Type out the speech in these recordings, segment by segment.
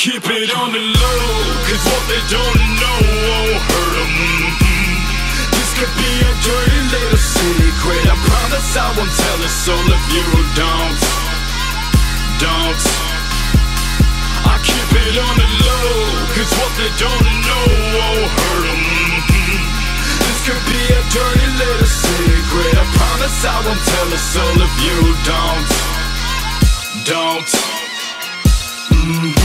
keep it on the low, cause what they don't know won't hurt them. Mm-hmm. This could be a dirty little secret. I promise I won't tell a soul if you don't. Don't. I keep it on the low, cause what they don't know won't hurt them. Mm-hmm. This could be a dirty little secret. I promise I won't tell a soul if you don't. Don't. Mm-hmm.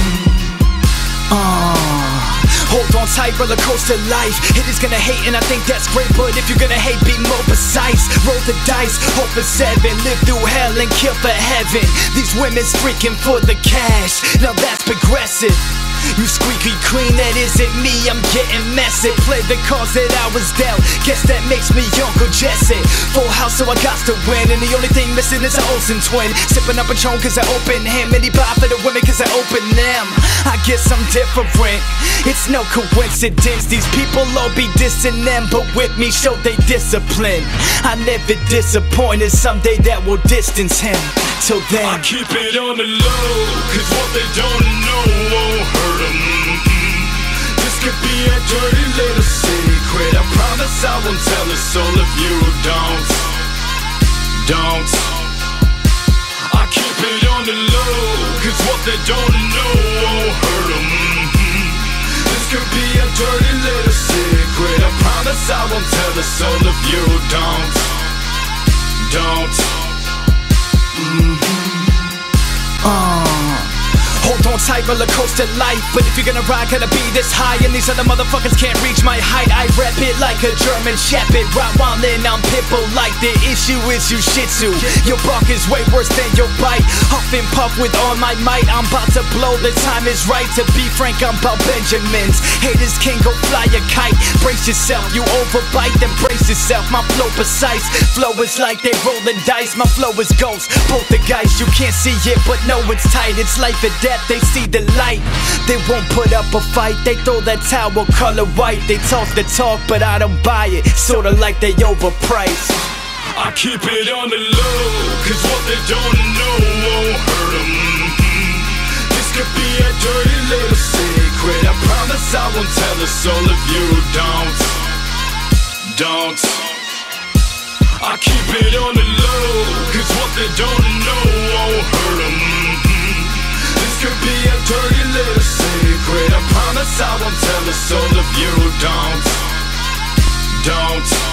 Hold on tight, roller coaster life. Is gonna hate, and I think that's great. But if you're gonna hate, be more precise. Roll the dice, hope for seven. Live through hell and kill for heaven. These women's freaking for the cash. Now that's progressive. You squeaky queen, that isn't me. I'm getting messy. Play the cards that I was dealt. Guess that makes me Uncle Jesse. Full house, so I got to win. And the only thing missing is an Olsen twin. Sipping up a chone cause I open him. And he buy for the women cause I open them. I guess I'm different. It's no coincidence. These people all be dissing them, but with me show they discipline. I never disappointed. Someday that will distance him. Till then, I keep it on the low, cause what they don't know won't hurt them. Mm-hmm. This could be a dirty little secret. I promise I won't tell a soul if you don't. Don't. I keep it on the low, cause what they don't know won't hurt them. Dirty little secret. I promise I won't tell a soul if you don't. Don't. Tight, roller coaster life. But if you're gonna ride, gotta be this high. And these other motherfuckers can't reach my height. I rap it like a German shepherd. Rottweiler, I'm pitbull like the issue is you shih tzu. Your bark is way worse than your bite. Huff and puff with all my might. I'm about to blow, the time is right. To be frank, I'm about Benjamins. Haters can't go fly a kite. Brace yourself, you overbite, then brace yourself. My flow precise. Flow is like they rolling dice. My flow is ghost. Both the guys, you can't see it, but know it's tight. It's life or death, they see the light. They won't put up a fight. They throw that towel color white. They talk the talk, but I don't buy it. Sorta like they overpriced. I keep it on the low, cause what they don't know won't hurt them. Mm-hmm. This could be a dirty little secret. I promise I won't tell a soul if you don't. Don't. I keep it on the low, cause what they don't know won't hurt them. I won't tell a soul if you don't. Don't.